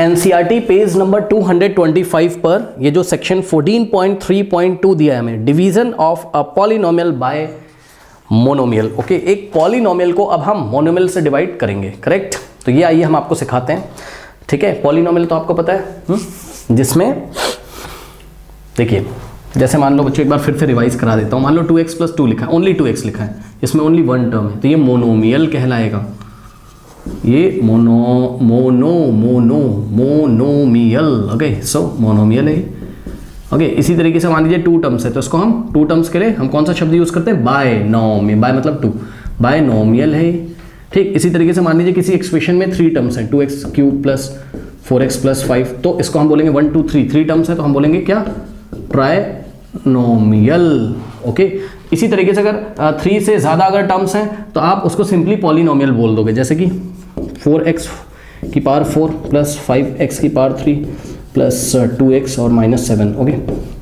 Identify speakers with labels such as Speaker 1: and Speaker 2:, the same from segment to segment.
Speaker 1: NCERT page number 225 पर ये जो सेक्शन 14.3.2 दिया है हमें division of a polynomial by monomial okay एक पॉलिनोमियल को अब हम मोनोमियल से डिवाइड करेंगे करेक्ट तो ये आइए हम आपको सिखाते हैं, ठीक है? पॉलिनोमियल तो आपको पता है हुँ? जिसमें, देखिए, जैसे मान लो बच्चों, एक बार फिर से रिवाइज करा देता हूँ। मान लो टू एक्स प्लस टू लिखा है ओनली टू एक्स लिखा है इसमें ओनली वन टर्म है तो ये मोनोमियल कहलाएगा। ये mono mono mono monomial. Okay so monomial है ओके okay, इसी तरीके से मान लीजिए टू टर्म्स है तो इसको हम टू टर्म्स के लिए हम कौन सा शब्द यूज़ करते हैं? बाय नोमियल बाय मतलब टू बाय नोमियल है ठीक इसी तरीके से मान लीजिए किसी एक्सप्रेशन में थ्री टर्म्स हैं two x cube plus four x plus five तो इसको हम बोलेंगे one two three three terms है तो हम बोलेंगे क्या? ट्राइनोमियल ओके इसी तरीके से अगर थ्री से ज़्यादा अगर टर्म्स हैं तो आप उसको सिंपली पॉलिनोमियल बोल दोगे जैसे कि फोर एक्स की power four plus five x की power three plus two x और माइनस सेवन ओके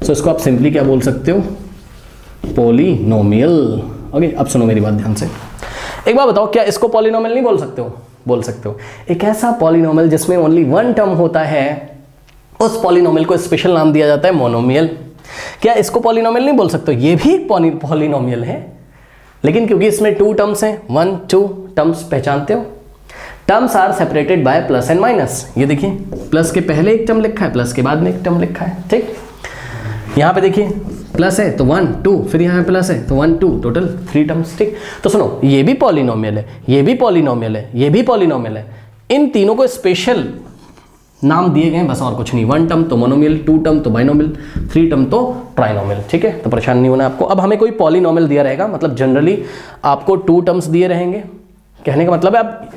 Speaker 1: सो इसको आप सिंपली क्या बोल सकते हो? पॉलिनोमियल ओके अब सुनो मेरी बात ध्यान से। एक बार बताओ, क्या इसको पॉलिनोमियल नहीं बोल सकते हो? बोल सकते हो। एक ऐसा पॉलिनोमियल जिसमें ओनली वन टर्म होता है, उस पॉलिनोमियल को स्पेशल नाम दिया जाता है मोनोमियल क्या इसको पॉलिनोमियल नहीं बोल सकते हो? ये भी पॉलिनोमियल है। लेकिन क्योंकि इसमें टू टर्म्स हैं वन टू टर्म्स पहचानते हो terms are separated by plus and minus ये देखिए प्लस के पहले एक टर्म लिखा है प्लस के बाद में एक टर्म लिखा है, ठीक? यहाँ पे देखिए प्लस है तो वन टू फिर यहाँ पे प्लस है तो one two total three terms ठीक? तो सुनो, ये भी पॉलिनोमियल है, ये भी पॉलिनोमियल है, ये भी पॉलिनोमियल है। इन तीनों को स्पेशल नाम दिए गए बस और कुछ नहीं। वन टर्म तो मोनोमियल टू टर्म तो बाइनोमियल थ्री टर्म तो ट्राइनोमियल ठीक है? तो परेशान नहीं होना आपको। अब हमें कोई पॉलिनोमियल दिया रहेगा मतलब जनरली आपको टू टर्म्स दिए रहेंगे। कहने का मतलब है आप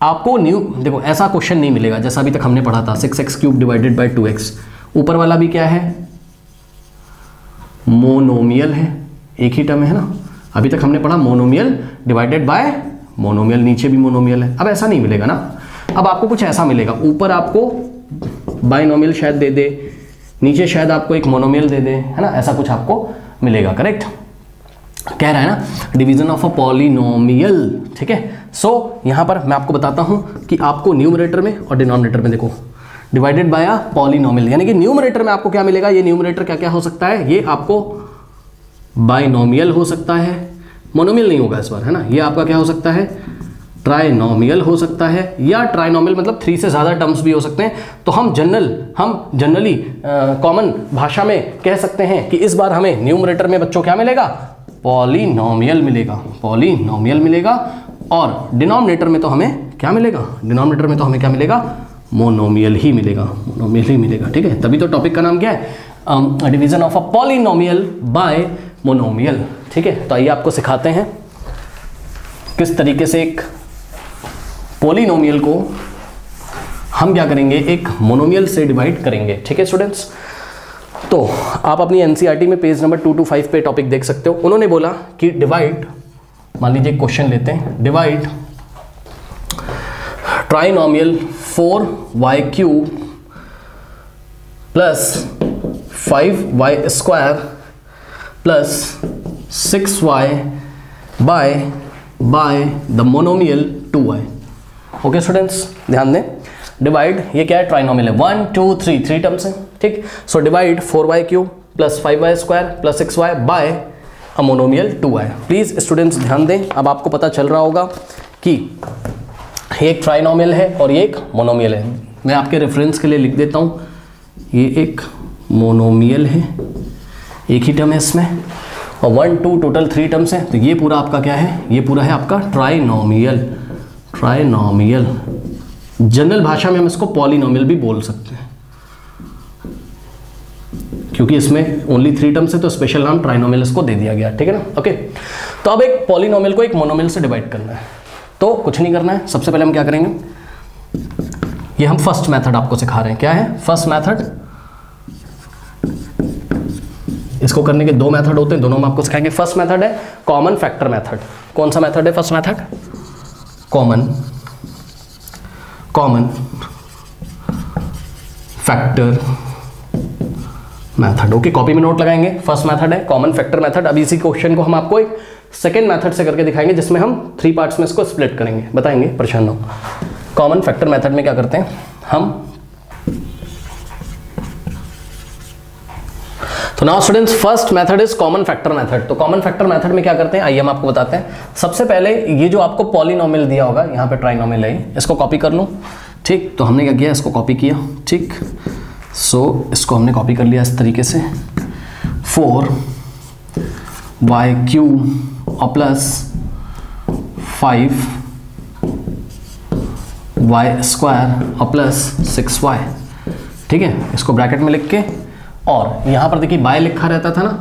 Speaker 1: आपको न्यू देखो, ऐसा क्वेश्चन नहीं मिलेगा, जैसा अभी तक हमने पढ़ा था six x cube divided by two x ऊपर वाला भी क्या है? मोनोमियल है, एक ही टर्म है ना? अभी तक हमने पढ़ा मोनोमियल डिवाइडेड बाय मोनोमियल नीचे भी मोनोमियल है। अब ऐसा नहीं मिलेगा ना? अब आपको कुछ ऐसा मिलेगा, ऊपर आपको बाइनोमियल शायद दे दे, नीचे शायद आपको एक मोनोमियल दे दे, है ना? ऐसा कुछ आपको मिलेगा करेक्ट कह रहा है ना डिवीज़न ऑफ़ अ पॉलिनोमियल ठीक है? सो so, यहाँ पर मैं आपको बताता हूँ कि आपको न्यूमरेटर में और डिनोमिनेटर में देखो डिवाइडेड बाय अ यानी कि न्यूमरेटर में आपको क्या मिलेगा? ये न्यूमरेटर क्या क्या हो सकता है? ये आपको बाइनोमियल हो सकता है। मोनोमियल नहीं होगा इस बार है ना? ये आपका क्या हो सकता है? ट्राइनोमियल हो सकता है या ट्राइनोमियल मतलब थ्री से ज़्यादा टर्म्स भी हो सकते हैं। तो हम जनरल हम जनरली कॉमन भाषा में कह सकते हैं कि इस बार हमें न्यूमरेटर में बच्चों क्या मिलेगा? पॉलिनोमियल मिलेगा। पॉलिनोमियल मिलेगा। और डिनोमिनेटर में तो हमें क्या मिलेगा? डिनोमिनेटर में तो हमें क्या मिलेगा? मोनोमियल ही मिलेगा, मोनोमियल ही मिलेगा, ठीक है? तभी तो टॉपिक का नाम क्या है? Division of a polynomial by monomial ठीक है? तो आइए आपको सिखाते हैं किस तरीके से एक पोलिनोमियल को हम क्या करेंगे? एक मोनोमियल से डिवाइड करेंगे, ठीक है स्टूडेंट्स तो आप अपनी एनसीईआरटी में page number two two five पे टॉपिक देख सकते हो। उन्होंने बोला कि डिवाइड मान लीजिए क्वेश्चन लेते हैं। Divide trinomial four y cube plus five y square plus six y by by the monomial two y okay students ध्यान दें। डिवाइड ये क्या है? ट्राइनोमियल है। One two three three terms हैं। ठीक? So divide four y cube plus five y square plus six y by a monomial two y please students ध्यान दें। अब आपको पता चल रहा होगा कि एक ट्राइनोमियल है और ये एक मोनोमियल है। मैं आपके रेफरेंस के लिए लिख देता हूँ। ये एक मोनोमियल है। एक ही टर्म है इसमें। और one two total three terms हैं। तो ये पूरा आपका क्या है? ये पूरा है आपका ट्राइनोमियल ट्राइनोमियल जनरल भाषा में हम इसको पॉलिनोमियल भी बोल सकते हैं। क्योंकि इसमें ओनली थ्री टर्म्स है तो स्पेशल नाम ट्राइनोमियल इसको दे दिया गया, ठीक है ना? ओके तो अब एक पॉलिनोमियल को एक मोनोमियल से डिवाइड करना है। तो कुछ नहीं करना है। सबसे पहले हम क्या करेंगे? ये हम फ़र्स्ट मेथड आपको सिखा रहे हैं। क्या है? फ़र्स्ट मेथड इसको करने के दो मेथड होते हैं, दोनों में आपको सिखाएँगे। फ़र्स्ट मेथड है कॉमन फैक्टर मेथड कौन सा मेथड है first method common common factor method. Okay copy में नोट लगाएँगे। फ़र्स्ट मैथड है कॉमन फैक्टर मेथड अभी इसी क्वेश्चन को हम आपको एक सेकेंड मेथड से करके दिखाएँगे, जिसमें हम थ्री पार्ट्स में इसको स्प्लिट करेंगे। बताएँगे, परेशान हो। कॉमन फैक्टर मेथड में क्या करते हैं? हम तो now students first method is common factor method तो कॉमन फैक्टर मेथड में क्या करते हैं? आइए हम आपको बताते हैं। सबसे पहले ये जो आपको पॉलिनोमियल दिया होगा, यहाँ पे ट्राइनोमियल है इसको कॉपी कर लूँ। ठीक तो हमने क्या किया? इसको कॉपी किया। ठीक। सो so, इसको हमने कॉपी कर लिया इस तरीके से. फोर वाई क्यू और प्लस फाइव वाई स्क्वायर और प्लस सिक्स वाई ठीक है? इसको ब्रैकेट में लिख के. और यहाँ पर देखिए बाय लिखा रहता था ना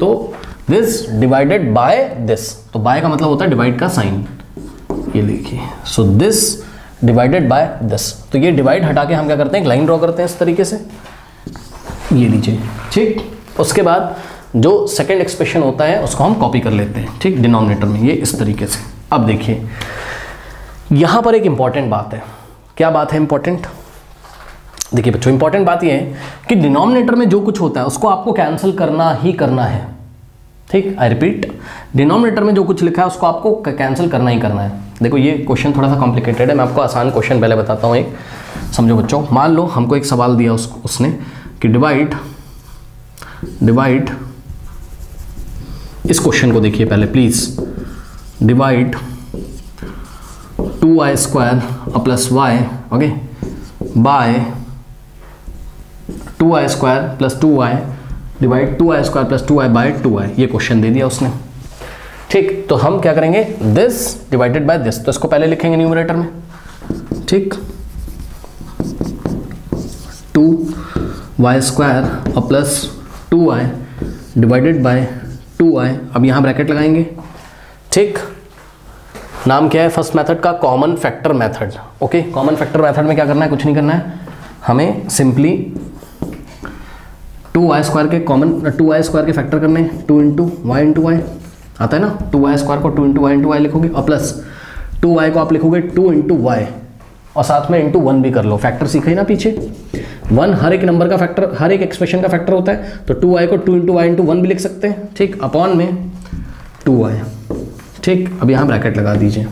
Speaker 1: तो दिस डिवाइडेड बाय दिस तो बाय का मतलब होता है डिवाइड का साइन ये लिखिए so this divided by this. तो ये डिवाइड हटा के हम क्या करते हैं? एक लाइन ड्रॉ करते हैं इस तरीके से। ये लीजिए ठीक? उसके बाद जो सेकेंड एक्सप्रेशन होता है, उसको हम कॉपी कर लेते हैं। ठीक? डिनोमिनेटर में। ये इस तरीके से। अब देखिए। यहाँ पर एक इंपॉर्टेंट बात है। क्या बात है इंपॉर्टेंट देखिए बच्चों इंपॉर्टेंट बात यह है कि डिनोमिनेटर में जो कुछ होता है, उसको आपको कैंसिल करना ही करना है। ठीक? आई रिपीट डिनोमिनेटर में जो कुछ लिखा है, उसको आपको कैंसिल करना ही करना है। देखो ये क्वेश्चन थोड़ा सा कॉम्प्लिकेटेड है। मैं आपको आसान क्वेश्चन पहले बताता हूँ एक। समझो बच्चों मान लो हमको एक सवाल दिया उस, उसने कि डिवाइड डिवाइड इस क्वेश्चन को देखिए पहले please divide two y square plus y okay by two y square plus two y divide two y square plus two y by two y ये क्वेश्चन दे दिया उसने। ठीक तो हम क्या करेंगे? दिस डिवाइडेड बाय दिस तो इसको पहले लिखेंगे न्यूमरेटर में। ठीक। टू वाई स्क्वायर और plus two y divided by two y अब यहाँ ब्रैकेट लगाएँगे। ठीक। नाम क्या है? फ़र्स्ट मेथड का common factor method okay common factor method में क्या करना है? कुछ नहीं करना है। हमें सिंपली टू वाई स्क्वायर के कॉमन टू वाई स्क्वायर के फैक्टर करने two into y into y आता है ना? टू वाई स्क्वायर को two into y into y लिखोगे और प्लस टू वाई को आप लिखोगे टू इंटू वाई और साथ में इंटू वन भी कर लो। फैक्टर सीखा ना पीछे? वन हर एक नंबर का फैक्टर हर एक एक्सप्रेशन का फैक्टर होता है तो टू वाई को two into y into one भी लिख सकते हैं। ठीक? अपॉन में टू वाई ठीक? अब यहाँ ब्रैकेट लगा दीजिए।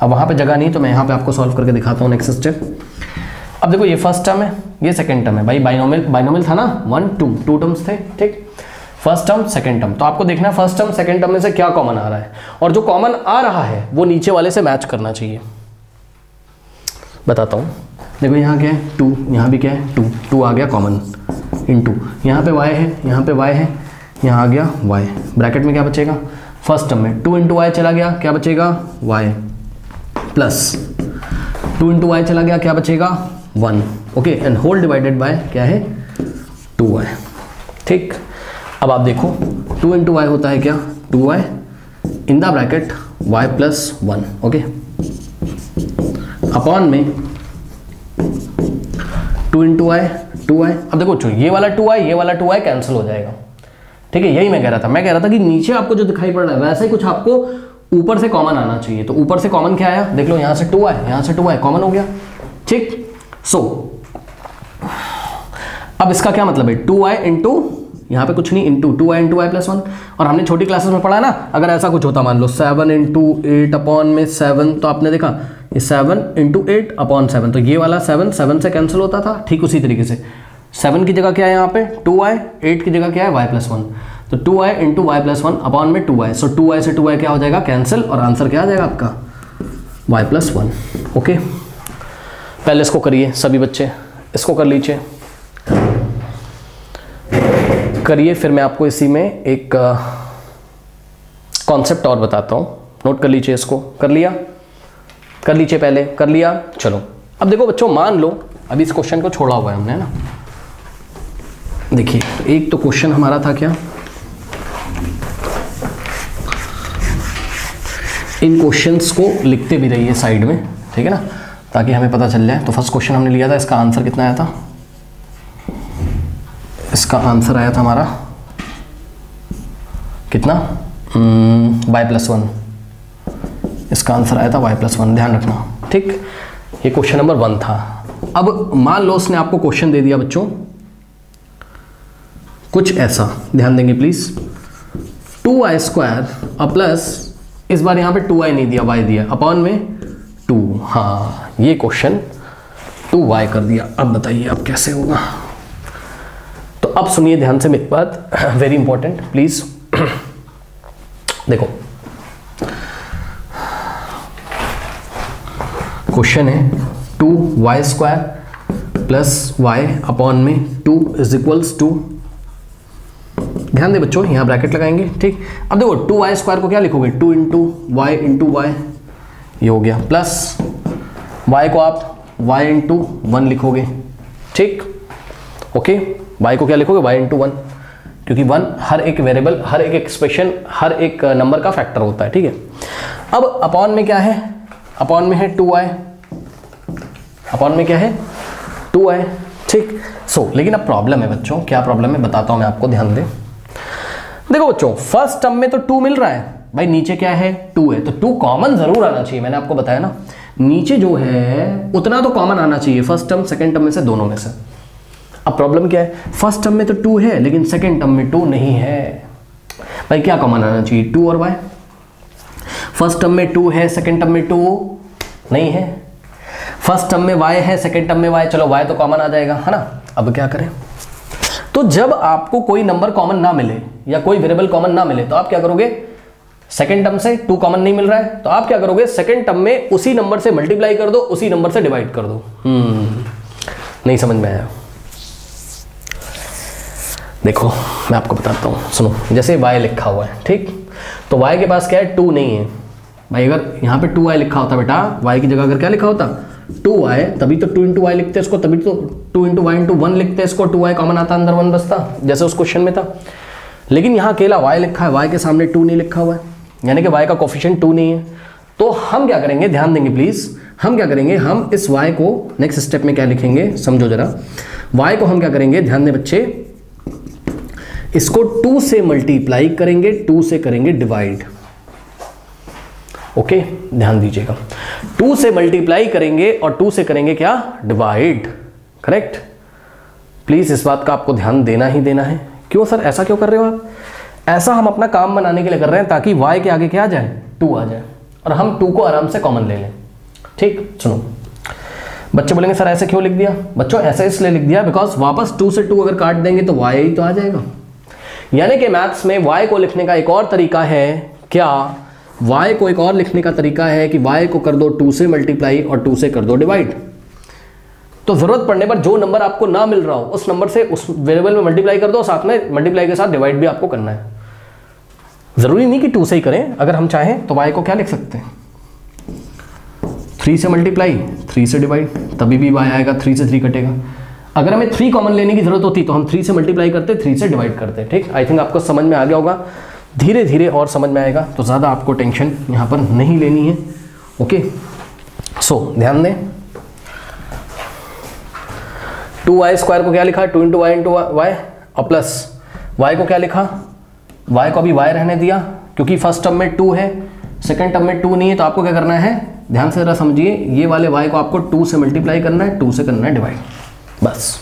Speaker 1: अब वहाँ पे जगह नहीं तो मैं यहाँ पे आपको सॉल्व करके दिखाता हूँ नेक्स्ट स्टेप अब देखो, ये फ़र्स्ट टर्म है, ये सेकंड टर्म है। भाई बाइनोमियल बाइनोमियल था ना? वन टू टू टर्म्स थे। ठीक? First term, second term. तो आपको देखना है फ़र्स्ट टर्म, सेकंड टर्म में से क्या कॉमन आ रहा है। और जो कॉमन आ रहा है, वो नीचे वाले से मैच करना चाहिए। बताता हूँ। देखो यहाँ क्या है टू यहाँ भी क्या है टू टू आ गया कॉमन इन टू यहाँ पे वाई है, यहाँ पे वाई है, यहाँ आ गया वाई ब्रैकेट में क्या बचेगा? फ़र्स्ट टर्म में। टू इंटू वाई चला गया, क्या बचेगा? Y plus two into y चला गया, क्या बचेगा? One okay and whole divided by क्या है? टू वाई ठीक? अब आप देखो टू इंटू वाई होता है क्या? Two y in the bracket y plus one okay upon में two into y two y अब देखो ये वाला टू वाई ये वाला टू वाई कैंसिल हो जाएगा। ठीक है यही मैं कह रहा था। मैं कह रहा था कि नीचे आपको जो दिखाई पड़ रहा है वैसे ही कुछ आपको ऊपर से कॉमन आना चाहिए। तो ऊपर से कॉमन क्या आया? देख लो यहाँ से टू आए यहाँ से टू आए कॉमन हो गया। ठीक? सो so, अब इसका क्या मतलब है? टू आई इंटू यहाँ पे कुछ नहीं into two y into y plus one और हमने छोटी क्लासेस में पढ़ा ना, अगर ऐसा कुछ होता, मान लो सेवन इंटू एट अपॉन में सेवन तो आपने देखा, ये seven into eight upon seven तो ये वाला सेवन सेवन से कैंसिल होता था, ठीक उसी तरीके से। सेवन की जगह क्या है यहाँ पे? टू आई एट की जगह क्या है? वाई प्लस वन तो two y into y plus one upon में two y so two y से टू आई क्या हो जाएगा? कैंसिल और आंसर क्या आ जाएगा आपका? वाई प्लस वन ओके पहले इसको करिए, सभी बच्चे, इसको कर लीजिए। करिए, फिर मैं आपको इसी में एक कॉन्सेप्ट और बताता हूँ। नोट कर लीजिए इसको। कर लिया? कर लीजिए पहले। कर लिया? चलो। अब देखो बच्चों, मान लो, अभी इस क्वेश्चन को छोड़ा हुआ है हमने ना? देखिए, एक तो क्वेश्चन हमारा था क्या? इन क्वेश्चंस को लिखते भी रहिए साइड में, ठीक है ना? ताकि हमें पता चल जाए। तो फ़र्स्ट क्वेश्चन हमने लिया था, इसका आंसर कितना आया था? इसका आंसर आया था हमारा। कितना? वाई प्लस वन इसका आंसर आया था वाई प्लस वन ध्यान रखना। ठीक? ये क्वेश्चन नंबर वन था। अब मान लो उसने आपको क्वेश्चन दे दिया बच्चों। कुछ ऐसा। ध्यान देंगे प्लीज़ टू आई स्क्वायर और प्लस इस बार यहाँ पे टू आई नहीं दिया वाई दिया। अपॉन में टू हाँ ये क्वेश्चन टू वाई कर दिया। अब बताइए, अब कैसे होगा? अब सुनिए ध्यान से मेरी बात। वेरी इंपॉर्टेंट प्लीज़ देखो। क्वेश्चन है two y square plus y upon में टू इज़ इक्वल्स टू ध्यान दे बच्चों, यहाँ ब्रैकेट लगाएँगे, ठीक? अब देखो टू वाई स्क्वायर को क्या लिखोगे? Two into y into y ये हो गया। प्लस वाई को आप वाई इंटू वन लिखोगे, ठीक? ओके वाई को क्या लिखोगे? वाई इंटू वन क्योंकि वन हर एक वेरिएबल हर एक एक्सप्रेशन हर एक नंबर का फैक्टर होता है ठीक है? अब अपॉन में क्या है? अपॉन में है टू आई अपॉन में क्या है? टू आई ठीक? सो so, लेकिन अब प्रॉब्लम है बच्चों क्या प्रॉब्लम है? बताता हूँ मैं आपको ध्यान दें। देखो बच्चों फ़र्स्ट टर्म में तो टू मिल रहा है। भाई नीचे क्या है? टू है। तो टू कॉमन ज़रूर आना चाहिए मैंने आपको बताया ना। नीचे जो है उतना तो कॉमन आना चाहिए फ़र्स्ट टर्म सेकेंड टर्म में से दोनों में से। अब प्रॉब्लम क्या है? फ़र्स्ट टर्म में तो टू है, लेकिन सेकेंड टर्म में टू नहीं है। भाई, क्या कॉमन आना चाहिए? टू और वाई फ़र्स्ट टर्म में टू है सेकेंड टर्म में टू नहीं है। फ़र्स्ट टर्म में वाई है सेकेंड टर्म में वाई चलो वाई तो कॉमन आ जाएगा, है ना? अब क्या करें? तो जब आपको कोई नंबर कॉमन ना मिले, या कोई वेरिएबल कॉमन ना मिले तो आप क्या करोगे? सेकेंड टर्म से टू कॉमन नहीं मिल रहा है तो आप क्या करोगे? सेकेंड टर्म में उसी नंबर से मल्टीप्लाई कर दो, उसी नंबर से डिवाइड कर दो। हम्म नहीं समझ में आया। देखो, मैं आपको बताता हूँ। सुनो, जैसे y लिखा हुआ है, ठीक? तो y के पास क्या है? टू नहीं है। भाई, अगर यहाँ पे टू वाई लिखा होता बेटा, y की जगह अगर क्या लिखा होता? टू वाई तभी तो टू इंटू वाई लिखते इसको, तभी तो two into y into one लिखते इसको टू वाई कॉमन आता अंदर वन बसता जैसे उस क्वेश्चन में था। लेकिन यहाँ अकेला वाई लिखा है वाई के सामने टू नहीं लिखा हुआ है। यानी कि वाई का कोफिशियंट टू नहीं है। तो हम क्या करेंगे? ध्यान देंगे प्लीज़ हम क्या करेंगे? हम इस वाई को नेक्स्ट स्टेप में क्या लिखेंगे? समझो जरा। वाई को हम क्या करेंगे? ध्यान दें बच्चे। इसको टू से मल्टीप्लाई करेंगे, टू से करेंगे डिवाइड। ओके? ध्यान दीजिएगा। टू से मल्टीप्लाई करेंगे और टू से करेंगे क्या? डिवाइड। करेक्ट? प्लीज़ इस बात का आपको ध्यान देना ही देना है। क्यों सर? ऐसा क्यों कर रहे हो आप? ऐसा हम अपना काम बनाने के लिए कर रहे हैं ताकि y के आगे क्या आ जाए? टू आ जाए। और हम टू को आराम से कॉमन ले लें। ठीक? सुनो। बच्चे बोलेंगे, सर, ऐसे क्यों लिख दिया? बच्चों, ऐसे इसलिए लिख दिया बिकॉज़ वापस टू से टू अगर काट देंगे तो वाई तो आ जाएगा। यानी कि मैथ्स में y को लिखने का एक और तरीका है, क्या? y को एक और लिखने का तरीका है कि y को कर दो टू से मल्टीप्लाई और टू से कर दो डिवाइड तो ज़रूरत पड़ने पर जो नंबर आपको ना मिल रहा हो, उस नंबर से उस वेरिएबल में मल्टीप्लाई कर दो, साथ में मल्टीप्लाई के साथ डिवाइड भी आपको करना है। ज़रूरी नहीं कि टू से ही करें, अगर हम चाहें तो वाई को क्या लिख सकते हैं? थ्री से मल्टीप्लाई थ्री से डिवाइड तभी भी वाई आएगा थ्री से थ्री कटेगा। अगर हमें थ्री कॉमन लेने की ज़रूरत होती तो हम थ्री से मल्टीप्लाई करते थ्री से डिवाइड करते, ठीक? आई थिंक आपको समझ में आ गया होगा। धीरे धीरे और समझ में आएगा तो ज़्यादा आपको टेंशन यहाँ पर नहीं लेनी है, ओके? सो ध्यान दें। टू वाई स्क्वायर को क्या लिखा? Two into y into y और प्लस वाई को क्या लिखा? वाई को अभी वाई रहने दिया, क्योंकि फ़र्स्ट टर्म में टू है सेकेंड टर्म में टू नहीं है तो आपको क्या करना है? ध्यान से ज़रा समझिए, ये वाले वाई को आपको टू से मल्टीप्लाई करना है टू से करना है डिवाइड बस।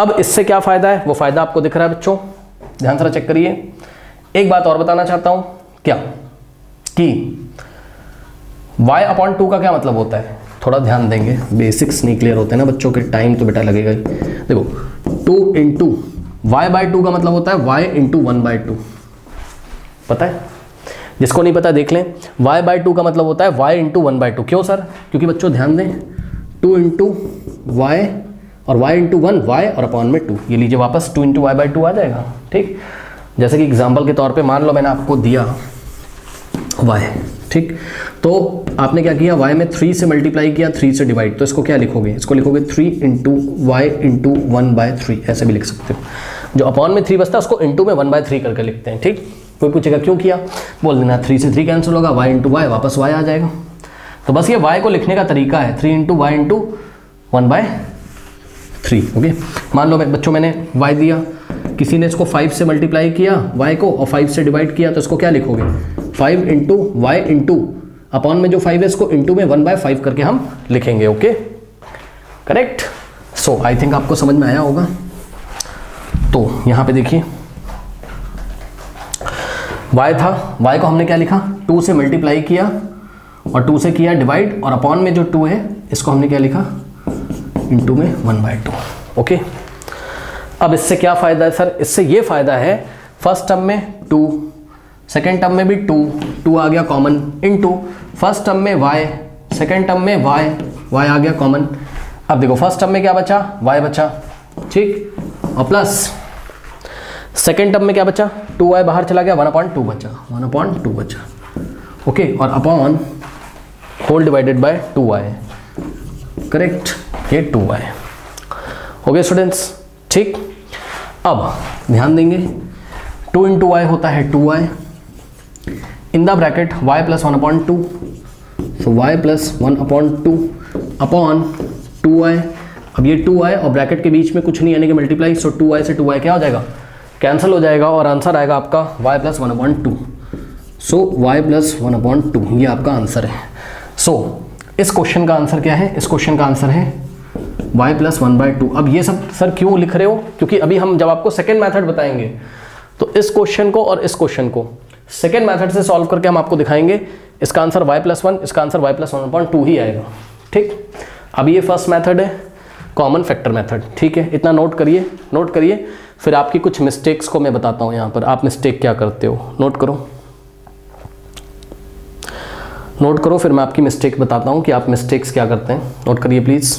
Speaker 1: अब इससे क्या फ़ायदा है? वो फ़ायदा आपको दिख रहा है बच्चों। ध्यान से चेक करिए। एक बात और बताना चाहता हूँ। क्या? कि y अपॉन टू का क्या मतलब होता है? थोड़ा ध्यान देंगे। बेसिक्स नहीं क्लियर होते हैं ना बच्चों के। टाइम तो बेटा लगेगा ही। देखो two into y by two का मतलब होता है y into one by two पता है? जिसको नहीं पता देख लें। y बाई टू का मतलब होता है y into one by two क्यों सर? क्योंकि बच्चों ध्यान दें। टू इंटू वाई और y इंटू वन वाई और अपॉन में टू ये लीजिए वापस two into y by two आ जाएगा, ठीक? जैसे कि एग्ज़ाम्पल के तौर पे मान लो मैंने आपको दिया y, ठीक? तो आपने क्या किया? y में थ्री से मल्टीप्लाई किया थ्री से डिवाइड तो इसको क्या लिखोगे? इसको लिखोगे three into y into one by three ऐसे भी लिख सकते हो। जो अपॉन में थ्री बचता है, उसको इंटू में वन बाय थ्री करके लिखते हैं, ठीक? कोई पूछेगा, क्यों किया? बोल देना थ्री से थ्री कैंसिल होगा वाई इंटू वाई वापस वाई आ जाएगा. तो बस ये वाई को लिखने का तरीका है three into y into one by three okay मान लो मैं बच्चों, मैंने वाई दिया। किसी ने इसको फाइव से मल्टीप्लाई किया वाई को, और फाइव से डिवाइड किया तो इसको क्या लिखोगे? Five into y into upon में जो फाइव है, इसको इंटू में वन बाय फाइव करके हम लिखेंगे okay correct so I think आपको समझ में आया होगा। तो यहाँ पे देखिए। y था। y को हमने क्या लिखा? टू से मल्टीप्लाई किया, और टू से किया डिवाइड और अपॉन में जो टू है, इसको हमने क्या लिखा? इंटू में वन बाई टू ओके अब इससे क्या फ़ायदा है, सर? इससे ये फ़ायदा है फ़र्स्ट टर्म में टू सेकेंड टर्म में भी टू टू आ गया कॉमन इन टू फ़र्स्ट टर्म में वाई सेकेंड टर्म में वाई वाई आ गया कॉमन अब देखो फ़र्स्ट टर्म में क्या बचा? वाई बचा। ठीक? और प्लस सेकेंड टर्म में क्या बचा? टू वाई बाहर चला गया वन अपॉइंट टू बचा। वन अपॉइंट टू बचा। ओके और upon whole divided by two y correct ये टू वाई। ओके स्टूडेंट्स ठीक? अब ध्यान देंगे टू इंटू वाई होता है two y in the bracket y plus one upon two so y plus one upon two upon two y अब ये to आई और ब्रैकेट के बीच में कुछ नहीं यानी कि मल्टीप्लाई सो टू आई से टू वाई क्या हो जाएगा? कैंसिल हो जाएगा और आंसर आएगा आपका y plus one upon two so y plus one upon two ये आपका आंसर है। सो so, इस क्वेश्चन का आंसर क्या है? इस क्वेश्चन का आंसर है y plus one by two अब ये सब सर क्यों लिख रहे हो? क्योंकि अभी हम जब आपको सेकेंड मैथड बताएँगे तो इस क्वेश्चन को और इस क्वेश्चन को सेकेंड मैथड से सॉल्व करके हम आपको दिखाएँगे। इसका आंसर वाई प्लस वन इसका answer y plus one point two ही आएगा। ठीक? अब ये फ़र्स्ट मैथड है कॉमन फैक्टर मेथड ठीक है? इतना नोट करिए नोट करिए। फिर आपकी कुछ मिस्टेक्स को मैं बताता हूँ यहाँ पर। आप मिस्टेक क्या करते हो? नोट करो। नोट करो, फिर मैं आपकी मिस्टेक बताता हूँ कि आप मिस्टेक्स क्या करते हैं। नोट करिए प्लीज़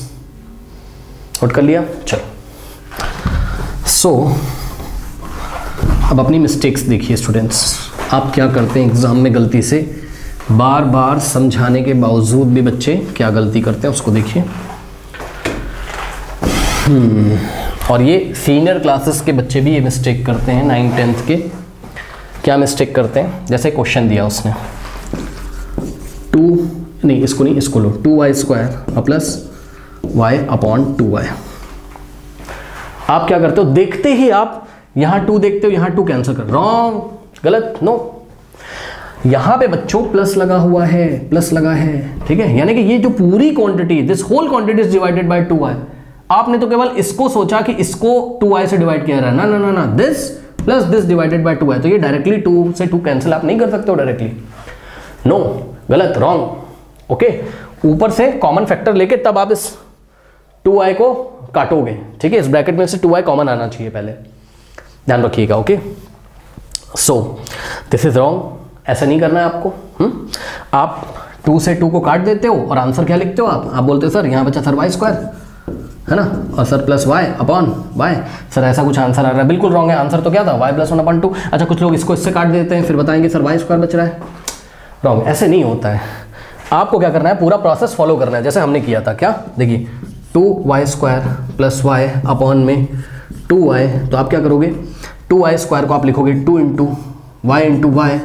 Speaker 1: नोट कर लिया? चलो। सो so, अब अपनी मिस्टेक्स देखिए स्टूडेंट्स आप क्या करते हैं एग्ज़ाम में गलती से? बार बार समझाने के बावजूद भी बच्चे क्या गलती करते हैं उसको देखिए। हम्म, और ये सीनियर क्लासेस के बच्चे भी ये मिस्टेक करते हैं नाइन टेंथ के। क्या मिस्टेक करते हैं? जैसे क्वेश्चन दिया उसने। टू नहीं इसको नहीं इसको लो। Two y square plus y upon two y आप क्या करते हो? देखते ही आप यहाँ टू देखते हो, यहाँ टू कैंसिल कर। रॉन्ग गलत. नो यहाँ पे बच्चों प्लस लगा हुआ है प्लस लगा है। ठीक है? यानी कि ये जो पूरी quantity this whole quantity is divided by two y आपने तो केवल इसको सोचा कि इसको टू आई से डिवाइड किया रहा है ना ना ना ना. This plus this divided by two y तो ये डायरेक्टली टू से टू कैंसिल आप नहीं कर सकते हो डायरेक्टली नो गलत. रॉन्ग ओके ऊपर से कॉमन फैक्टर लेके तब आप इस टू आई को काटोगे, ठीक है? इस ब्रैकेट में से टू आई कॉमन आना चाहिए पहले। ध्यान रखिएगा, okay? So this is wrong ऐसा नहीं करना है आपको हुँ? हम्म? आप टू से टू को काट देते हो और आंसर क्या लिखते हो आप? आप बोलते हो, सर, यहाँ बचा सर वाई स्क्वायर है ना? और sir plus y upon y sir, ऐसा कुछ आंसर आ रहा है। बिल्कुल रॉन्ग है। आंसर तो क्या था? Y plus one upon two अच्छा कुछ लोग इसको इससे काट देते हैं, फिर बताएँगे सर वाई स्क्वायर बच रहा है। रॉन्ग ऐसे नहीं होता है। आपको क्या करना है? पूरा प्रोसेस फॉलो करना है, जैसे हमने किया था, क्या? देखिए two y square plus y upon में टू वाई तो आप क्या करोगे? टू वाई स्क्वायर को आप लिखोगे two into y into y,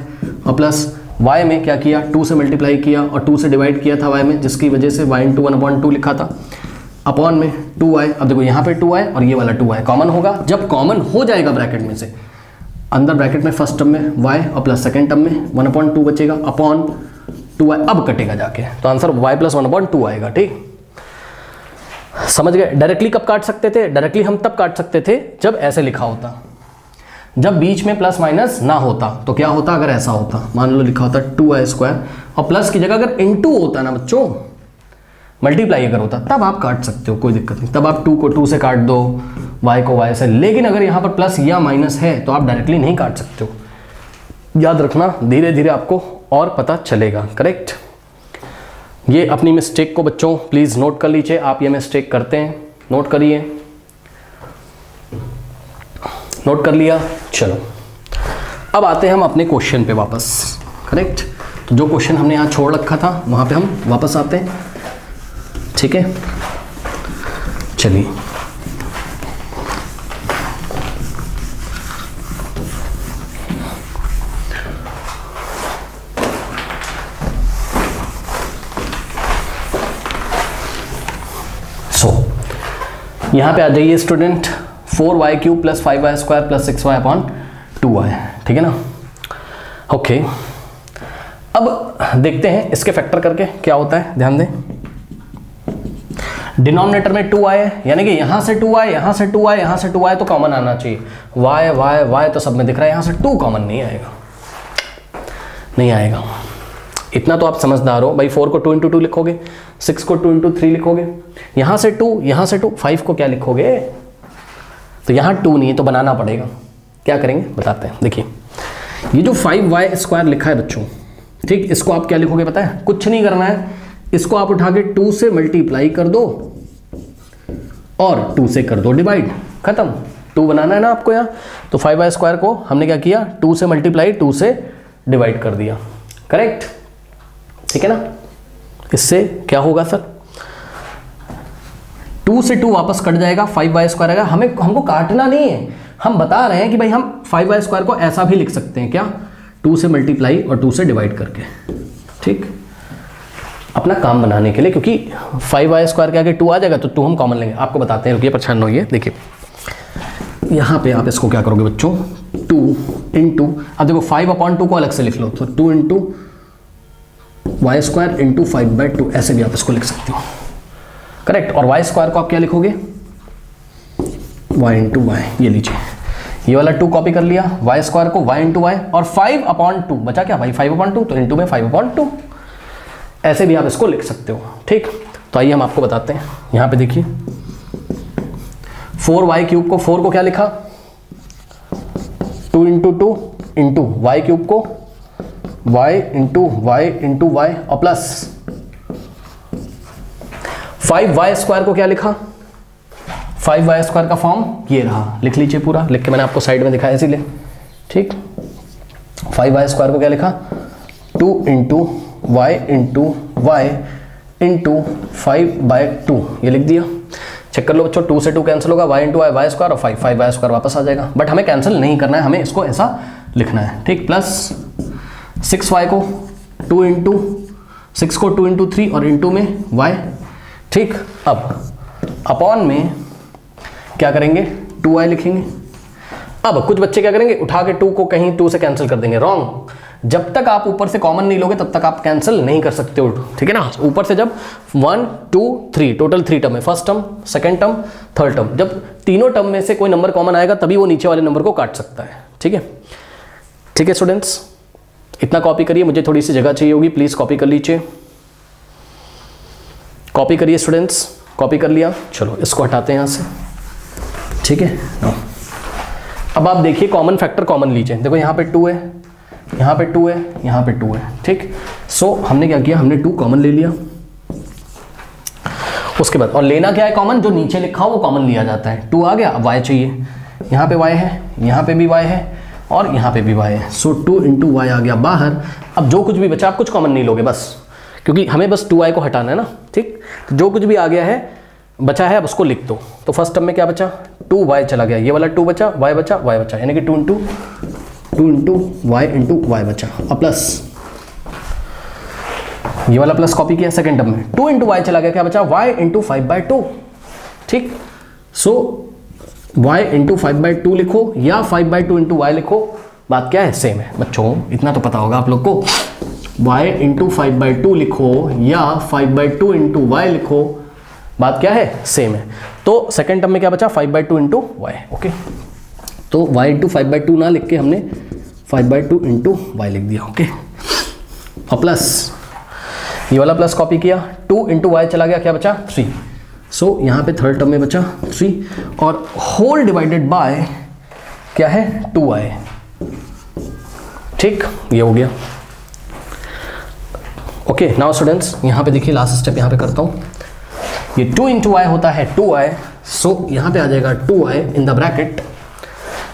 Speaker 1: और प्लस y में क्या किया? टू से मल्टीप्लाई किया और टू से डिवाइड किया था y में, जिसकी वजह से y into one upon two लिखा था। अपॉन में टू आई अब देखो यहाँ पे टू और ये वाला टू कॉमन होगा। जब कॉमन हो जाएगा ब्रैकेट में से, अंदर ब्रैकेट में फ़र्स्ट टर्म में y और प्लस सेकेंड टर्म में वन अपॉइंट टू बचेगा, अपॉन टू आई अब कटेगा जाके। तो answer y plus one upon two आएगा, ठीक? समझ गए? डायरेक्टली कब काट सकते थे? डायरेक्टली हम तब काट सकते थे जब ऐसे लिखा होता। जब बीच में प्लस माइनस ना होता तो क्या होता अगर ऐसा होता? मान लो लिखा होता टू आई स्क्वायर और प्लस की जगह अगर इन टू होता ना बच्चों मल्टीप्लाई अगर होता, तब आप काट सकते हो, कोई दिक्कत नहीं। तब आप टू को टू से काट दो वाई को वाई से। लेकिन अगर यहाँ पर प्लस या माइनस है तो आप डायरेक्टली नहीं काट सकते हो। याद रखना धीरे धीरे आपको और पता चलेगा करेक्ट ये अपनी मिस्टेक को बच्चों प्लीज़ नोट कर लीजिए। आप ये मिस्टेक करते हैं। नोट करिए। नोट कर लिया। चलो। अब आते हैं हम अपने क्वेश्चन पे वापस। करेक्ट तो जो क्वेश्चन हमने यहाँ छोड़ रखा था, वहाँ पे हम वापस आते हैं। ठीक है? चलिए सो यहाँ पे आ जाइए student four y cube plus five y square plus six y upon two y ठीक है ना? ओके अब देखते हैं इसके फैक्टर करके क्या होता है, ध्यान दें। डिनोमिनेटर में टू आए यानी कि यहाँ से टू आए यहाँ से टू आए यहाँ से टू आए तो कॉमन आना चाहिए। वाई वाई वाई तो सब में दिख रहा है, यहाँ से टू कॉमन नहीं आएगा। नहीं आएगा। इतना तो आप समझदार हो। भाई फोर को टू इंटू टू लिखोगे सिक्स को टू इंटू थ्री लिखोगे। यहाँ से टू यहाँ से टू फाइव को क्या लिखोगे? तो यहाँ टू नहीं है तो बनाना पड़ेगा। क्या करेंगे? बताते हैं। देखिए, ये जो फाइव वाई स्क्वायर लिखा है बच्चों, ठीक, इसको आप क्या लिखोगे पता है? कुछ नहीं करना है। इसको आप उठा के टू से मल्टीप्लाई कर दो और टू से कर दो डिवाइड खत्म। टू बनाना है ना आपको यहाँ। तो फाइव वाई स्क्वायर को हमने क्या किया? टू से मल्टीप्लाई टू से डिवाइड कर दिया। करेक्ट ठीक है ना? इससे क्या होगा सर? टू से टू वापस कट जाएगा, फाइव वाई स्क्वायर आएगा। हमें, हमको काटना नहीं है। हम बता रहे हैं कि भाई हम फाइव वाई स्क्वायर को ऐसा भी लिख सकते हैं, क्या? टू से मल्टीप्लाई और टू से डिवाइड करके। ठीक? अपना काम बनाने के लिए, क्योंकि फाइव वाई स्क्वायर के आगे टू आ जाएगा तो टू हम कॉमन लेंगे। आपको बताते हैं, रुकिए, परेशान हो ये देखिए, यहाँ पे आप इसको क्या करोगे बच्चों? टू इंटू अब देखो, फाइव अपॉन टू को अलग से लिख लो तो two into y square into five by two ऐसे भी आप इसको लिख सकते हो। करेक्ट और वाई स्क्वायर को आप क्या लिखोगे? वाई इंटू वाई ये लीजिए। ये वाला टू कॉपी कर लिया। वाई स्क्वायर को वाई इंटू वाई और फाइव अपॉन टू बचा क्या? भाई फाइव अपॉन टू तो इंटू में फाइव अपॉन टू ऐसे भी आप इसको लिख सकते हो। ठीक? तो आइए हम आपको बताते हैं। यहाँ पे देखिए। फोर वाई क्यूब को फोर को क्या लिखा? Two into two into y cube को y into y into y और प्लस फाइव वाई स्क्वायर को क्या लिखा? फाइव वाई स्क्वायर का फॉर्म ये रहा। लिख लीजिए पूरा। लिख के मैंने आपको साइड में दिखाया इसीलिए। ठीक? फाइव वाई स्क्वायर को क्या लिखा? Two into y into y into five by two ये लिख दिया। चेक कर लो बच्चों टू से टू कैंसिल होगा y into y y square और फाइव फाइव वाई स्क्वायर वापस आ जाएगा। बट हमें कैंसिल नहीं करना है, हमें इसको ऐसा लिखना है। ठीक? प्लस सिक्स वाई को टू इंटू सिक्स को टू इंटू थ्री और इंटू में वाई। ठीक, अब अपॉन में क्या करेंगे? टू वाई लिखेंगे। अब कुछ बच्चे क्या करेंगे? उठा के टू को कहीं टू से कैंसिल कर देंगे। रॉन्ग जब तक आप ऊपर से कॉमन नहीं लोगे, तब तक आप कैंसिल नहीं कर सकते हो। ठीक है ना? ऊपर से जब one two three total three term है। First term second term third term जब तीनों टर्म में से कोई नंबर कॉमन आएगा, तभी वो नीचे वाले नंबर को काट सकता है। ठीक है? ठीक है स्टूडेंट्स इतना कॉपी करिए मुझे थोड़ी सी जगह चाहिए होगी प्लीज़ कॉपी कर लीजिए। कॉपी करिए स्टूडेंट्स कॉपी कर लिया। चलो इसको हटाते हैं यहाँ से। ठीक है? हाँ। अब आप देखिए कॉमन फैक्टर कॉमन लीजिए। देखो यहाँ पे टू है यहाँ पे टू है यहाँ पे टू है। ठीक? सो so, हमने क्या किया? हमने टू कॉमन ले लिया। उसके बाद और लेना क्या है कॉमन जो नीचे लिखा हो वो कॉमन लिया जाता है। टू आ गया अब वाई चाहिए। यहाँ पे वाई है यहाँ पे भी वाई है। और यहाँ पे भी वाई है। सो टू इंटू वाई आ गया बाहर। अब जो कुछ भी बचा, आप कुछ कॉमन नहीं लोगे, बस। क्योंकि हमें बस टू वाई को हटाना है ना, ठीक? तो जो कुछ भी आ गया है, बचा है, अब उसको लिख दो। तो फ़र्स्ट टर्म में क्या बचा? टू वाई चला गया। ये वाला टू बचा वाई बचा वाई बचा। यानी कि two into two into y into y बचा। और प्लस ये वाला प्लस कॉपी किया सेकेंड टर्म में। टू इंटू वाई चला गया, क्या बचा? Y into five by two ठीक? So y into five by two लिखो या five by two into y लिखो। बात क्या है? सेम है। बच्चों, इतना तो पता होगा आप लोग को। Y into five by two लिखो या five by two into y लिखो। बात क्या है? सेम है। तो सेकेंड टर्म में क्या बचा? Five by two into y okay तो y into five by two ना लिख के हमने five by two into y लिख दिया ओके और प्लस ये वाला प्लस कॉपी किया। टू इंटू वाई चला गया। क्या बचा? थ्री सो so, यहाँ पे थर्ड टर्म में बचा थ्री और होल डिवाइडेड बाय क्या है? टू आई ठीक ये हो गया। ओके नाउ स्टूडेंट्स यहाँ पे देखिए लास्ट स्टेप यहाँ पे करता हूँ। ये टू इंटू आई होता है टू आई सो यहाँ पे आ जाएगा two y in the bracket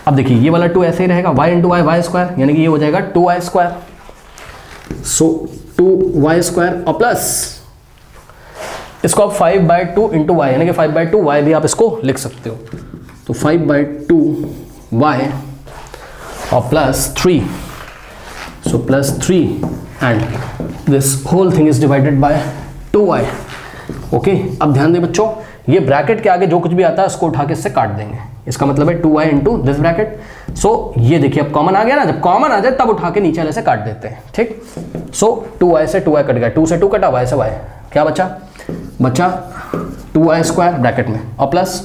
Speaker 1: अब देखिए ये वाला टू ऐसे ही रहेगा y into y y square यानी कि ये हो जाएगा two y square so two y square और प्लस इसको आप five by two into y यानी कि फाइव बाई टू वाई भी आप इसको लिख सकते हो। तो फाइव बाई टू वाई और plus three so plus three and this whole thing is divided by two y okay अब ध्यान दें बच्चों, ये ब्रैकेट के आगे जो कुछ भी आता है उसको उठा के इससे काट देंगे। इसका मतलब है two y into this bracket so ये देखिए, अब कॉमन आ गया ना? जब कॉमन आ जाए, तब उठा के नीचे वाले से काट देते हैं। ठीक? सो टू वाई से टू वाई कट गया। टू से टू कटा वाई से वाई क्या बचा? बचा टू वाई स्क्वायर ब्रैकेट में, और plus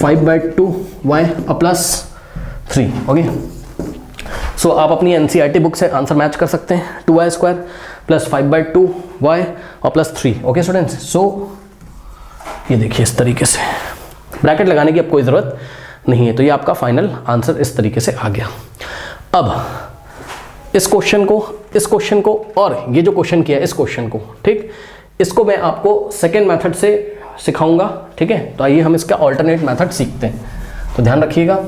Speaker 1: five by two y, और प्लस थ्री ओके सो आप अपनी एनसीईआरटी बुक से आंसर मैच कर सकते हैं two y square plus five by two y, और plus three okay students so ये देखिए इस तरीके से। ब्रैकेट लगाने की अब कोई ज़रूरत नहीं है तो ये आपका फाइनल आंसर इस तरीके से आ गया। अब, इस क्वेश्चन को, इस क्वेश्चन को, और ये जो क्वेश्चन किया इस क्वेश्चन को, ठीक? इसको मैं आपको सेकेंड मैथड से सिखाऊँगा, ठीक है? तो आइए हम इसका ऑल्टरनेट मैथड सीखते हैं। तो ध्यान रखिएगा।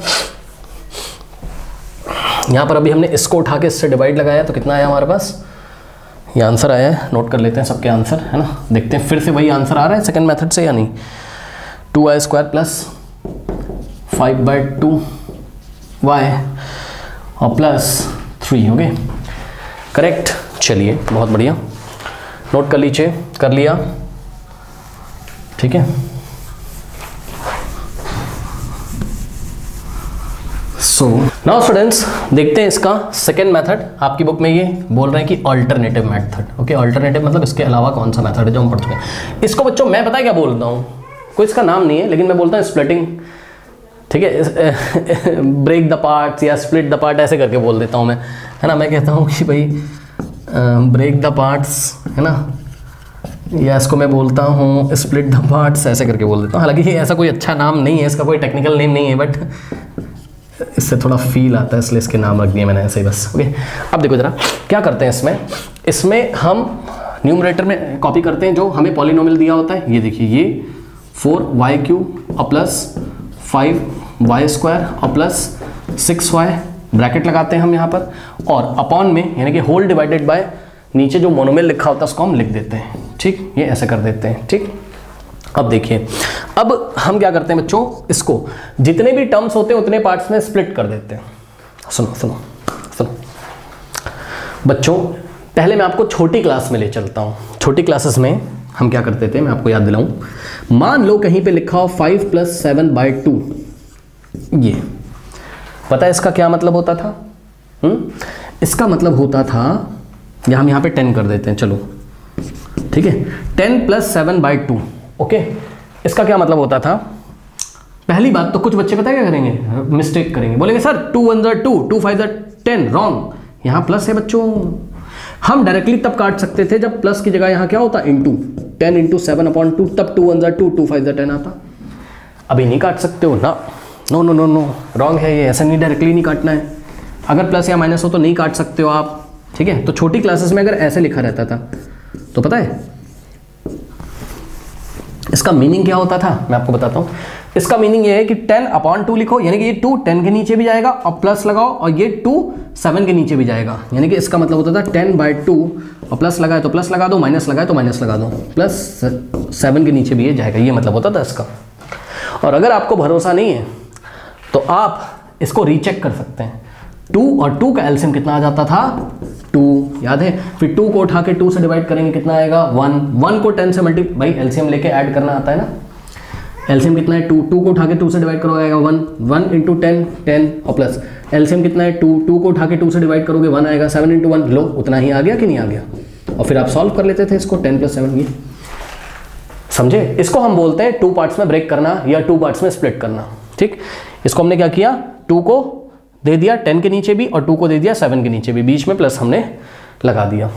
Speaker 1: यहाँ पर अभी हमने इसको उठा के इससे डिवाइड लगाया तो कितना आया हमारे पास? ये आंसर आया है। नोट कर लेते हैं सबके आंसर है ना? देखते हैं, फिर से वही आंसर आ रहा है सेकंड मेथड से या नहीं? Two y square plus five by two y और प्लस थ्री ओके करेक्ट चलिए, बहुत बढ़िया। नोट कर लीजिए कर लिया। ठीक है? सो नाउ स्टूडेंट्स देखते हैं इसका सेकेंड मेथड आपकी बुक में ये बोल रहे हैं कि अल्टरनेटिव मेथड ओके अल्टरनेटिव मतलब इसके अलावा कौन सा मेथड है जो हम पढ़ चुके हैं? इसको बच्चों मैं पता है क्या बोलता हूँ? कोई इसका नाम नहीं है लेकिन मैं बोलता हूँ स्प्लिटिंग ठीक है? ब्रेक द पार्ट या स्प्लिट द पार्ट ऐसे करके बोल देता हूँ मैं। है ना? मैं कहता हूँ कि भाई ब्रेक द पार्ट्स है ना? या इसको मैं बोलता हूँ स्प्लिट द पार्ट्स ऐसे करके बोल देता हूँ। हालाँकि ये ऐसा कोई अच्छा नाम नहीं है, इसका कोई टेक्निकल नेम नहीं है बट इससे थोड़ा फील आता है, इसलिए इसके नाम रख दिए मैंने ऐसे ही बस। ओके अब देखो जरा, क्या करते हैं इसमें? इसमें हम न्यूमरेटर में कॉपी करते हैं जो हमें पॉलिनोमियल दिया होता है। ये देखिए, ये four y cube plus five y square और प्लस सिक्स वाई ब्रैकेट लगाते हैं हम यहाँ पर, और अपॉन में, यानी कि होल डिवाइडेड बाय नीचे जो मोनोमेल लिखा होता है, उसको हम लिख देते हैं। ठीक? ये ऐसे कर देते हैं। ठीक? अब देखिए, अब हम क्या करते हैं बच्चों? इसको जितने भी टर्म्स होते हैं, उतने पार्ट्स में स्प्लिट कर देते हैं। सुनो सुनो सुनो। बच्चों, पहले मैं आपको छोटी क्लास में ले चलता हूँ। छोटी क्लासेस में हम क्या करते थे? मैं आपको याद दिलाऊं। मान लो कहीं पे लिखा हो five plus seven by two ये। पता है इसका क्या मतलब होता था? हुँ? हम्म? इसका मतलब होता था, या हम यहाँ पे टेन कर देते हैं, चलो। ठीक है? Ten plus seven by two okay इसका क्या मतलब होता था? पहली बात तो कुछ बच्चे पता क्या करेंगे? मिस्टेक करेंगे। बोलेंगे, सर टू वन जर टू टू फाइव जर टेन रॉन्ग यहाँ प्लस है बच्चों। हम डायरेक्टली तब काट सकते थे जब प्लस की जगह यहाँ क्या होता? Into ten into seven upon two तब टू वन जर टू टू फाइव जर टेन आता। अभी नहीं काट सकते हो ना। No no no no wrong है ये. ऐसा नहीं डायरेक्टली नहीं काटना है. अगर प्लस या माइनस हो तो नहीं काट सकते हो आप. ठीक है? तो छोटी क्लासेस में अगर ऐसे लिखा रहता था तो पता है? इसका मीनिंग क्या होता था? मैं आपको बताता हूँ. इसका मीनिंग ये है कि 10 अपॉन टू लिखो, यानी कि ये 2 10 के नीचे भी जाएगा और प्लस लगाओ और ये 2 7 के नीचे भी जाएगा. यानी कि इसका मतलब होता था 10 बाई टू और प्लस लगाए तो प्लस लगा दो माइनस लगाए तो माइनस लगा दो. प्लस सेवन के नीचे भी ये जाएगा. ये मतलब होता था इसका. और अगर आपको भरोसा नहीं है तो आप इसको रीचेक कर सकते हैं। टू और टू का एल्सियम कितना आ जाता था? टू, याद है? फिर टू को उठा के टू से डिवाइड करेंगे, कितना आएगा? वन। वन को टेन से मल्टी भाई एल्सियम लेके ऐड करना आता है ना? एल्सियम कितना है? टू। टू को उठा के टू से डिवाइड करो आएगा one. One into ten ten और प्लस एल्सियम कितना है? टू। टू को उठा के टू से डिवाइड करोगे, वन आएगा सेवन इंटू वन लो, उतना ही आ गया कि नहीं आ गया? और फिर आप सॉल्व कर लेते थे इसको, टेन प्लस सेवन ये। समझे? इसको हम बोलते हैं टू पार्ट्स में ब्रेक करना या टू पार्ट्स में स्प्लिट करना। ठीक? इसको हमने क्या किया? टू को दे दिया टेन के नीचे भी और टू को दे दिया सेवन के नीचे भी। बीच में प्लस हमने लगा दिया।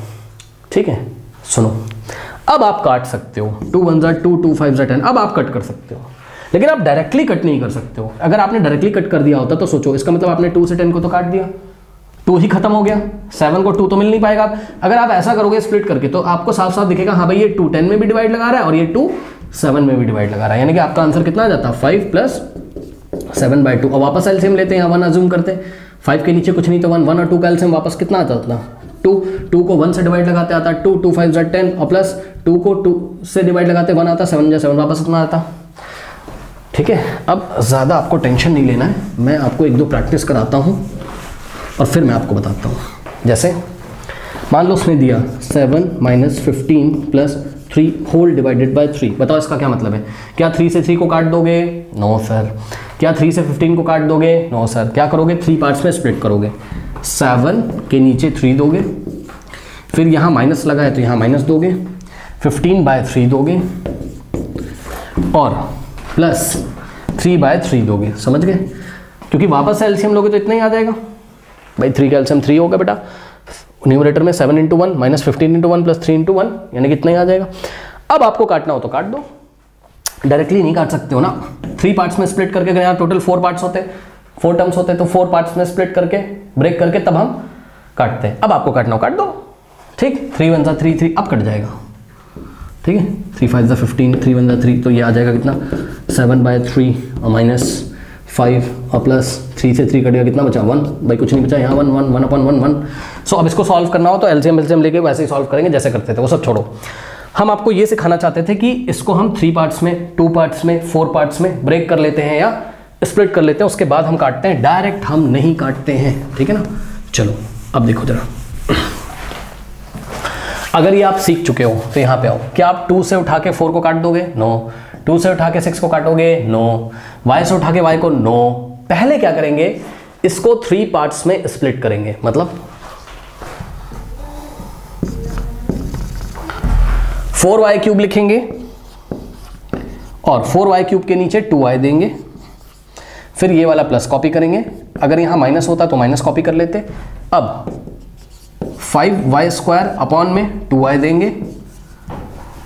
Speaker 1: ठीक है? सुनो। अब आप काट सकते हो। टू वन ज़ा टू टू फाइव ज़ा टेन। अब आप कट कर सकते हो। लेकिन आप डायरेक्टली कट नहीं कर सकते हो। अगर आपने डायरेक्टली कट कर दिया होता तो सोचो, इसका मतलब आपने टू से टेन को तो काट दिया। टू ही खत्म हो गया। सेवन को टू तो मिल नहीं पाएगा। अगर आप ऐसा करोगे स्प्लिट करके तो आपको साफ़ साफ़ दिखेगा हाँ भाई, ये टू टेन में भी डिवाइड लगा रहा है और ये टू सेवन में भी डिवाइड लगा रहा है। यानी कि आपका आंसर कितना आ जाता? है five plus seven by two और वापस एल्सियम लेते हैं वन अज्यूम करते हैं। फाइव के नीचे कुछ नहीं तो वन वन और टू का एल्सियम वापस कितना आता था? टू टू को वन से डिवाइड लगाते आता टू टू फाइव जेड टेन और प्लस टू को टू से डिवाइड लगाते वन आता सेवन जा सेवन वापस कितना आता? ठीक है, अब ज़्यादा आपको टेंशन नहीं लेना है। मैं आपको एक दो प्रैक्टिस कराता हूँ, और फिर मैं आपको बताता हूँ। जैसे, मान लो उसने दिया seven minus fifteen plus three whole divided by three बताओ इसका क्या मतलब है? क्या थ्री से थ्री को काट दोगे? नो सर क्या थ्री से फिफ्टीन को काट दोगे? नो सर क्या करोगे? थ्री पार्ट्स में स्प्लिट करोगे. सेवन के नीचे थ्री दोगे. फिर यहाँ माइनस लगा है तो यहाँ माइनस दोगे. फिफ्टीन बाय थ्री दोगे. और प्लस थ्री बाय थ्री दोगे. समझ गए? क्योंकि वापस से एल्सियम लोगे तो इतना ही आ जाएगा। भाई थ्री का एल्सियम थ्री होगा बेटा। न्यूमरेटर में seven into one minus fifteen into one plus three into one यानी कितना ही आ जाएगा। अब आपको काटना हो तो काट दो। डायरेक्टली नहीं काट सकते हो ना। थ्री पार्ट्स में स्प्लिट करके यहाँ टोटल फोर पार्ट्स होते फोर टर्म्स होते तो फोर पार्ट्स में स्प्लिट करके ब्रेक करके तब हम काटते हैं। अब आपको काटना हो, काट दो। ठीक? थ्री वन सा थ्री थ्री अब कट जाएगा। ठीक है? थ्री फाइव ज़ा फिफ्टीन थ्री वन ज़ा थ्री तो ये आ जाएगा कितना? सेवन बाय थ्री और माइनस फाइव और प्लस थ्री से थ्री कटेगा कितना बचा? वन भाई कुछ नहीं बचा। यहाँ one one one upon one one so अब इसको सॉल्व करना हो तो एलसीएम एलसीएम लेके वैसे ही सॉल्व करेंगे, जैसे करते थे, वो सब छोड़ो। हम आपको ये सिखाना चाहते थे कि इसको हम थ्री पार्ट्स में टू पार्ट्स में फोर पार्ट्स में ब्रेक कर लेते हैं या स्प्लिट कर लेते हैं, उसके बाद हम काटते हैं। डायरेक्ट हम नहीं काटते हैं, ठीक है ना? चलो, अब देखो जरा। अगर ये आप सीख चुके हो तो यहाँ पे आओ। क्या आप टू से उठा के फोर को काट दोगे? नो टू से उठा के सिक्स को काटोगे? नो वाई से उठा के वाई को? नो पहले क्या करेंगे? इसको थ्री पार्ट्स में स्प्लिट करेंगे। मतलब फोर वाई क्यूब लिखेंगे और फोर वाई क्यूब के नीचे टू वाई देंगे। फिर ये वाला प्लस कॉपी करेंगे। अगर यहाँ माइनस होता तो माइनस कॉपी कर लेते। अब फाइव वाई स्क्वायर अपॉन में टू वाई देंगे।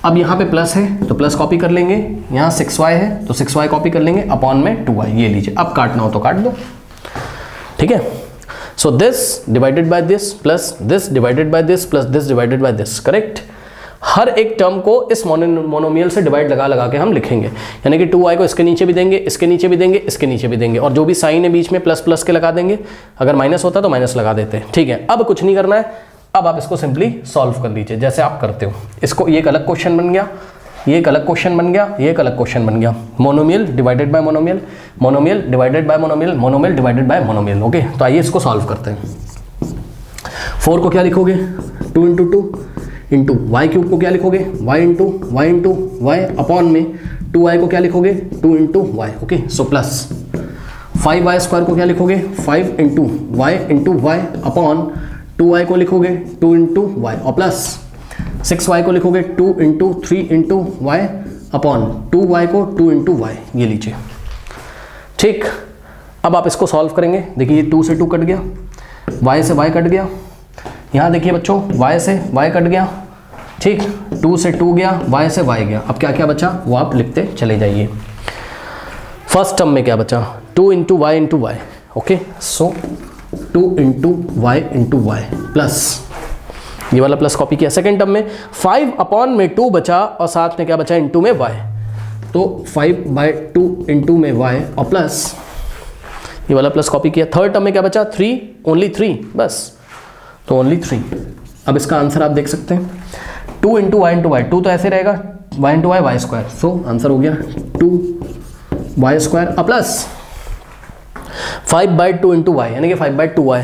Speaker 1: अब यहाँ पे प्लस है तो प्लस कॉपी कर लेंगे। यहाँ सिक्स वाई है तो सिक्स वाई कॉपी कर लेंगे। अपॉन में टू वाई ये लीजिए। अब काटना हो तो काट दो। ठीक है? So this divided by this plus this divided by this plus this divided by this correct हर एक टर्म को इस मोनोमियल से डिवाइड लगा लगा के हम लिखेंगे। यानी कि टू आई को इसके नीचे भी देंगे, इसके नीचे भी देंगे, इसके नीचे भी देंगे। और जो भी साइन है बीच में प्लस प्लस के लगा देंगे। अगर माइनस होता तो माइनस लगा देते। हैं ठीक है, अब कुछ नहीं करना है। अब आप इसको सिंपली सॉल्व कर लीजिए जैसे आप करते हो। इसको, ये एक अलग क्वेश्चन बन गया, ये एक अलग क्वेश्चन बन गया, ये एक अलग क्वेश्चन बन गया। Monomial divided by monomial monomial divided by monomial monomial divided by monomial okay तो आइए इसको सॉल्व करते हैं। फोर को क्या लिखोगे? Two into two into y cube को क्या लिखोगे? Y into y into y upon में टू वाई को क्या लिखोगे? Two into y okay so plus five y square को क्या लिखोगे? Five into y into y upon two y को लिखोगे? टू इंटू वाई और प्लस सिक्स वाई को लिखोगे? Two into three into y upon two y को two into Y ये लीजिए। ठीक? अब आप इसको सॉल्व करेंगे। देखिए, ये टू से टू कट गया। वाई से वाई कट गया। यहाँ देखिए बच्चों, y से y कट गया, ठीक? टू से टू गया, y से y गया। अब क्या क्या बचा? वो आप लिखते चले जाइए। फ़र्स्ट टर्म में क्या बचा? Two into y into y okay so two into y into y plus ये वाला प्लस कॉपी किया। सेकेंड टर्म में फाइव अपॉन में टू बचा और साथ में क्या बचा? इंटू में वाई तो फाइव बाई टू इंटू में वाई और प्लस ये वाला प्लस कॉपी किया। थर्ड टर्म में क्या बचा? थ्री ओनली थ्री बस। तो ओनली थ्री अब इसका आंसर आप देख सकते हैं। Two into y into y two तो ऐसे रहेगा। Y into y y square so answer हो गया टू वाई स्क्वायर अब plus five by two into y यानी कि five by two y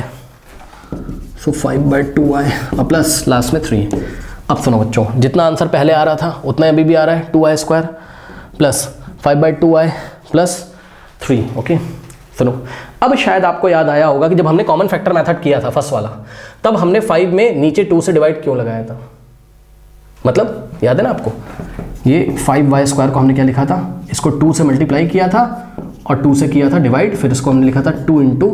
Speaker 1: so five by two y अब plus last में थ्री अब सुनो बच्चों, जितना आंसर पहले आ रहा था, उतना अभी भी आ रहा है। Two y square plus five by two y plus three okay सुनो अब शायद आपको याद आया होगा कि जब हमने कॉमन फैक्टर मेथड किया था फ़र्स्ट वाला, तब हमने फाइव में नीचे टू से डिवाइड क्यों लगाया था? मतलब याद है ना आपको? ये फाइव वाई स्क्वायर को हमने क्या लिखा था? इसको टू से मल्टीप्लाई किया था और टू से किया था डिवाइड फिर इसको हमने लिखा था two into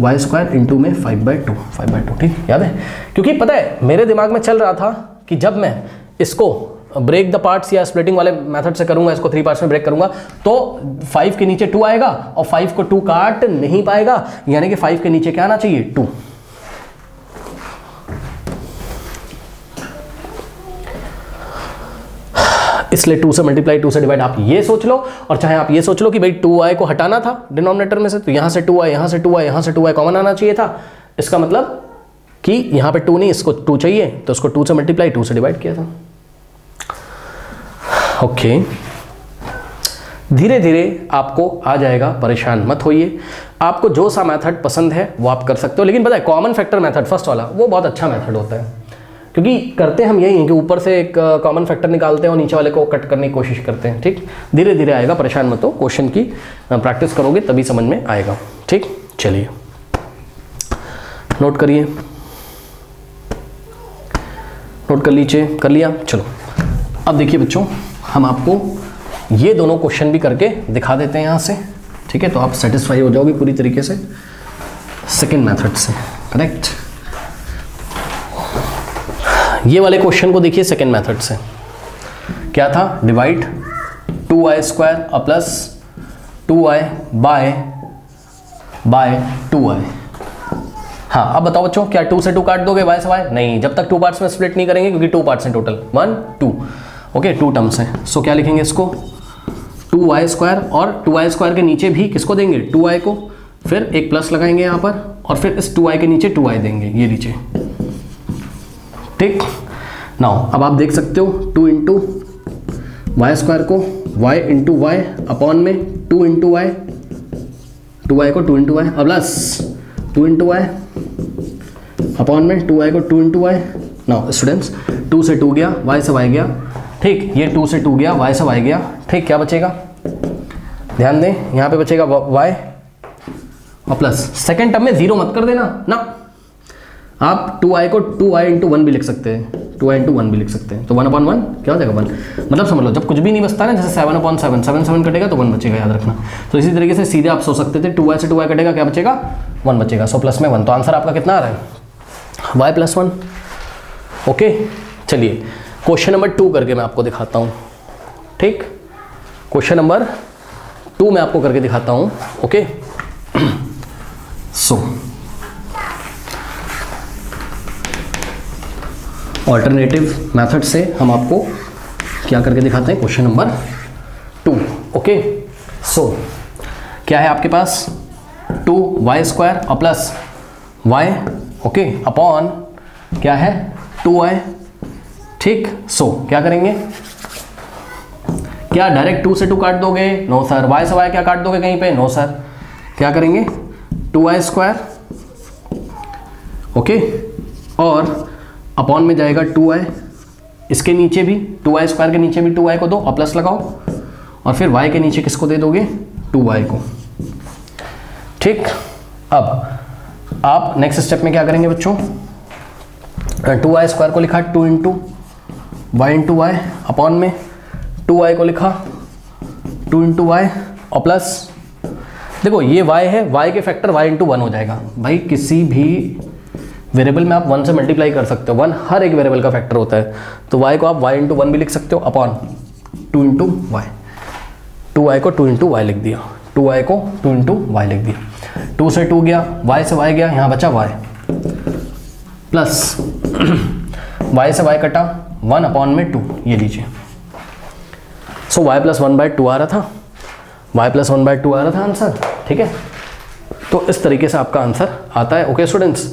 Speaker 1: y square into में five by two five by two ठीक? याद है? क्योंकि पता है, मेरे दिमाग में चल रहा था कि जब मैं इसको ब्रेक द पार्ट्स या स्प्लिटिंग वाले मेथड से करूँगा, इसको थ्री पार्ट्स में ब्रेक करूँगा तो फाइव के नीचे टू आएगा और फाइव को टू काट नहीं पाएगा, यानी कि फाइव के नीचे क्या आना चाहिए? टू इसलिए टू से मल्टीप्लाई टू से डिवाइड आप ये सोच लो और चाहे आप ये सोच लो कि भाई टू आई को हटाना था डिनोमिनेटर में से तो यहाँ से टू आई यहाँ से टू आई यहाँ से टू आई कॉमन आना चाहिए था। इसका मतलब कि यहाँ पे टू नहीं, इसको टू चाहिए तो उसको टू से मल्टीप्लाई टू से डिवाइड किया था। ओके। धीरे धीरे आपको आ जाएगा, परेशान मत होइए। आपको जो सा मेथड पसंद है, वो आप कर सकते हो। लेकिन है कॉमन फैक्टर मेथड फ़र्स्ट वाला, वो बहुत अच्छा मेथड होता है। क्योंकि करते हम यही हैं कि ऊपर से एक कॉमन फैक्टर निकालते हैं और नीचे वाले को कट करने की कोशिश करते हैं, ठीक? धीरे धीरे आएगा, परेशान मत हो। क्वेश्चन की प्रैक्टिस करोगे, तभी समझ में आएगा, ठीक? चलिए। नोट करिए। नोट कर लीजिए, कर लिया, चलो। अब देखिए बच्चों हम आपको ये दोनों क्वेश्चन भी करके दिखा देते हैं यहाँ से। ठीक है तो आप सेटिस्फाई हो जाओगे पूरी तरीके से। सेकेंड मेथड से करेक्ट ये वाले क्वेश्चन को देखिए सेकेंड मैथड से। क्या था? Divide two I square plus two I by by two I हाँ अब बताओ बच्चों, क्या टू से टू काट दोगे? वाई से वाई नहीं, जब तक टू पार्ट्स में स्प्लिट नहीं करेंगे, क्योंकि टू पार्ट्स हैं total one two okay two terms हैं. सो क्या लिखेंगे इसको? टू वाई स्क्वायर और टू वाई स्क्वायर के नीचे भी किसको देंगे? टू आई को. फिर एक प्लस लगाएँगे यहाँ पर और फिर इस टू आई के नीचे टू आई देंगे, ये नीचे. ठीक? नाउ अब आप देख सकते हो टू इंटू वाई स्क्वायर को वाई इंटू वाई अपॉन में two into y two y को टू इंटू वाई और plus two into y upon में टू वाई को two into y now students two से टू गया वाई से Y गया. ठीक, ये टू से टू गया वाई से वाई गया, ठीक, क्या बचेगा? ध्यान दें, यहाँ पे बचेगा वाई और प्लस सेकेंड टर्म में ज़ीरो मत कर देना, ना। आप टू आई को टू आई इंटू वन भी लिख सकते हैं टू आई इंटू वन भी लिख सकते हैं। तो वन अपॉन वन क्या हो जाएगा? वन मतलब समझ लो, जब कुछ भी नहीं बचता ना, जैसे seven upon seven seven seven कटेगा तो वन बचेगा, याद रखना। तो इसी तरीके से सीधे आप सोच सकते थे टू आई से टू आई कटेगा, क्या बचेगा? वन बचेगा। सो प्लस में वन तो आंसर आपका कितना आ रहा है? वाई प्लस वन ओके चलिए। क्वेश्चन नंबर टू करके मैं आपको दिखाता हूँ। ठीक? क्वेश्चन नंबर टू मैं आपको करके दिखाता हूँ, ओके? सो ऑल्टरनेटिव मेथड से हम आपको क्या करके दिखाते हैं? Question number two, okay? So, क्या है आपके पास? टू, वाई स्क्वायर और प्लस वाई, ओके? अपॉन, क्या है? टू वाई ठीक? सो क्या करेंगे? क्या डायरेक्ट टू से टू काट दोगे? नो सर वाई से वाई क्या काट दोगे कहीं पे? नो सर क्या करेंगे? टू वाई स्क्वायर ओके और अपॉन में जाएगा टू आई इसके नीचे भी टू आई स्क्वायर के नीचे भी टू आई को दो, और प्लस लगाओ। और फिर वाई के नीचे किसको दे दोगे? टू वाई को। ठीक? अब आप नेक्स्ट स्टेप में क्या करेंगे बच्चों? टू आई स्क्वायर को लिखा two into y into y upon में टू वाई को लिखा टू इंटू वाई और प्लस देखो, ये y है, y के फैक्टर y इंटू वन हो जाएगा। भाई, किसी भी वेरिएबल में आप वन से मल्टीप्लाई कर सकते हो। वन हर एक वेरिएबल का फैक्टर होता है। तो y को आप y इंटू वन भी लिख सकते हो upon two into y two y को टू इंटू वाई लिख दिया। टू वाई को टू इंटू वाई लिख दिया। टू से टू गया, y से y गया, यहाँ बचा y प्लस y से y कटा। वन अपॉन में टू, ये लीजिए। So y plus one by two आ रहा था। Y plus one by two आ रहा था आंसर, ठीक है? तो इस तरीके से आपका आंसर आता है। Okay students